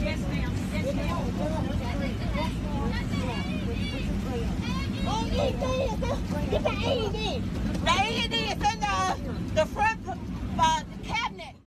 Yes, ma'am. Yes, ma'am. The A&E, the AED is in the, the front